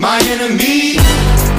my enemy.